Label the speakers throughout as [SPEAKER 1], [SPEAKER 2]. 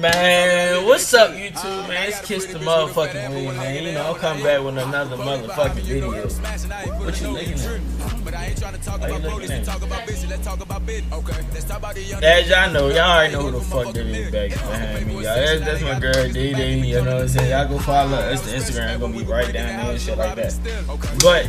[SPEAKER 1] Man, what's up, YouTube, man? It's Kiss the motherfucking Wave, man. You know, I'll come back with another motherfucking video. What you looking at? Why you looking at me? As y'all know, y'all already know who the fuck that is back behind me, y'all. That's, that's my girl, DD, you know what I'm saying? Y'all go follow us, the Instagram gonna be right down there and shit like that. But,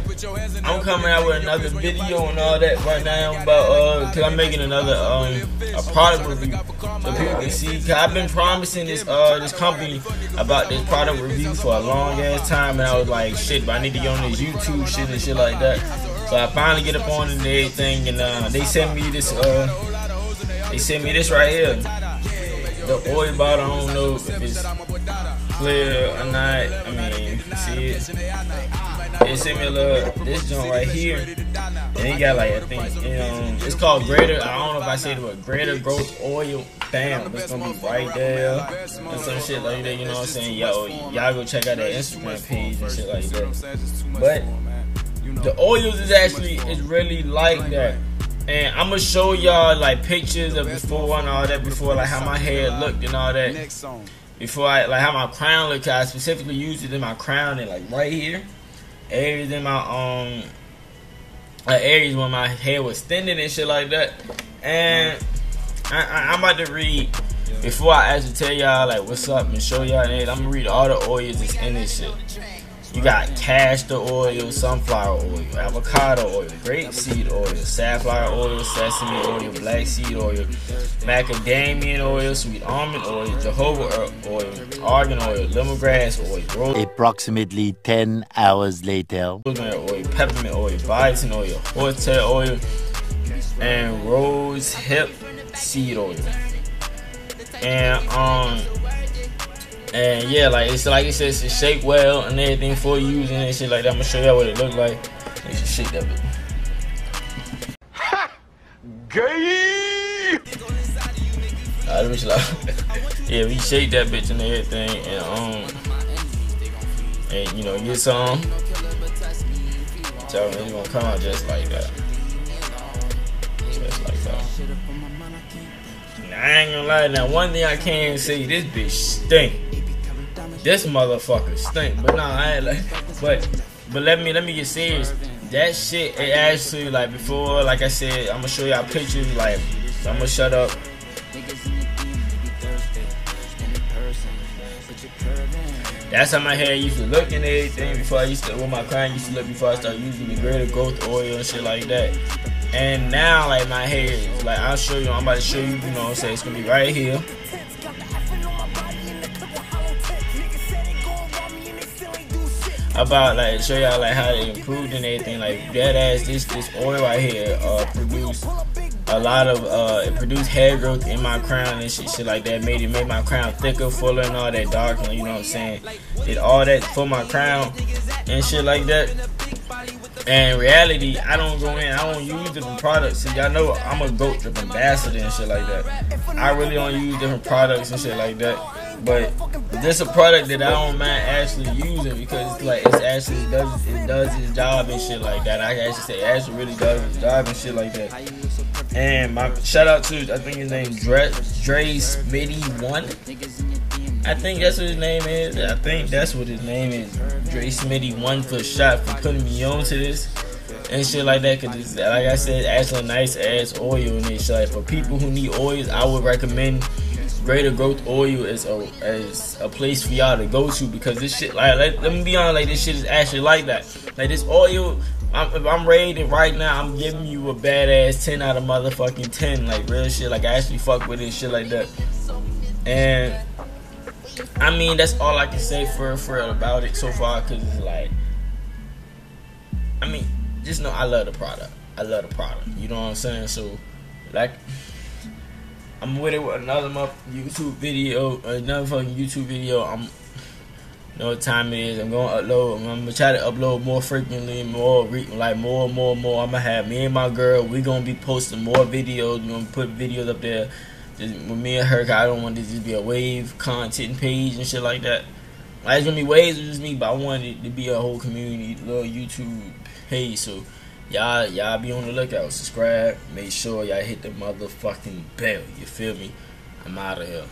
[SPEAKER 1] I'm coming out with another video and all that right now about, uh, cause I'm making another, um, a product review so people can see. Cause I've been promising this uh this company about this product review for a long ass time, and I was like, shit, but I need to get on this YouTube shit and shit like that. So I finally get up on and everything, and uh, they sent me this uh they sent me this right here, the oil bottle. I don't know if it's clear or not. I mean, see it. They sent me a little this joint right here, and it got like I think you know it's called Greater. I don't know if I said it, but Greater Growth Oil. Bam, it's gonna be right there and some shit like that. You know what I'm saying? Yo, y'all go check out that Instagram page and shit like that. But the oils is actually is really like that. And I'm gonna show y'all like pictures of before and all that before like how my hair looked and all that. Before I like how my crown looked, I specifically used it in my crown and like right here areas in my um like areas where my hair was thinning and shit like that. And I, I, am about to read before I actually tell y'all like what's up and show y'all. I'm gonna read all the oils that's in this shit. You got castor oil, sunflower oil, avocado oil, grapeseed oil, safflower oil, sesame oil, black seed oil, macadamia oil, sweet almond oil, jojoba oil, argan oil, lemongrass oil.
[SPEAKER 2] Approximately 10 hours later.
[SPEAKER 1] Oil, peppermint oil, biotin oil, horsehair oil, and rose hip seed oil. And um and yeah, like it's like it says, it's shake well and everything for using and shit like that. I'm gonna show y'all what it look like. You should shake that bit. Ha! Gay! Alright, let me yeah, we shake that bitch and everything, and um, and you know, get some. Tell me it's gonna come out just like that. Just like that. Now, I ain't gonna lie. Now, one thing I can say, this bitch stink this motherfucker stink. But nah, I like, but but let me let me get serious. That shit, it actually like before, like I said, I'm gonna show y'all pictures. Like I'm gonna shut up. That's how my hair used to look and everything before I used to, what my crown used to look before I started using the greater growth oil and shit like that. And now, like, my hair like, I'll show you, I'm about to show you, you know what I'm saying, it's gonna be right here. About like show y'all like how they improved and everything. Like that ass this this oil right here uh produced a lot of uh it produced hair growth in my crown and shit, shit like that. Made it made my crown thicker, fuller and all that darker, you know what I'm saying? Did all that for my crown and shit like that. And reality, I don't go in, I don't use different products. See, y'all know I'm a goat drip ambassador and shit like that. I really don't use different products and shit like that. But this a product that I don't mind actually using because it's like it's actually does it does its job and shit like that. I actually say actually really does its job and shit like that. And my shout out to I think his name Dre Dre Smitty One. I think that's what his name is. I think that's what his name is. Dre Smitty One for shot for putting me on to this and shit like that. Cause like I said, actually nice ass oil in it. So like for people who need oils, I would recommend Greater Growth Oil is a is a place for y'all to go to because this shit like let, me be honest like this shit is actually like that. Like this oil I'm, if I'm rated right now I'm giving you a badass 10 out of motherfucking 10 like real shit. Like I actually fuck with this shit like that. And I mean that's all I can say for for about it so far because it's like I mean just know I love the product. I love the product. You know what I'm saying? So like I'm with it with another YouTube video, another fucking YouTube video. I'm know what time it is. I'm gonna upload. I'm gonna try to upload more frequently, more like more, more, more. I'm gonna have me and my girl. We gonna be posting more videos. We're gonna put videos up there just with me and her. I don't want this to be a wave content page and shit like that. Like, it's gonna be waves with just me, but I want it to be a whole community, little YouTube page. So y'all y'all be on the lookout. Subscribe. Make sure y'all hit the motherfucking bell. You feel me? I'm out of here.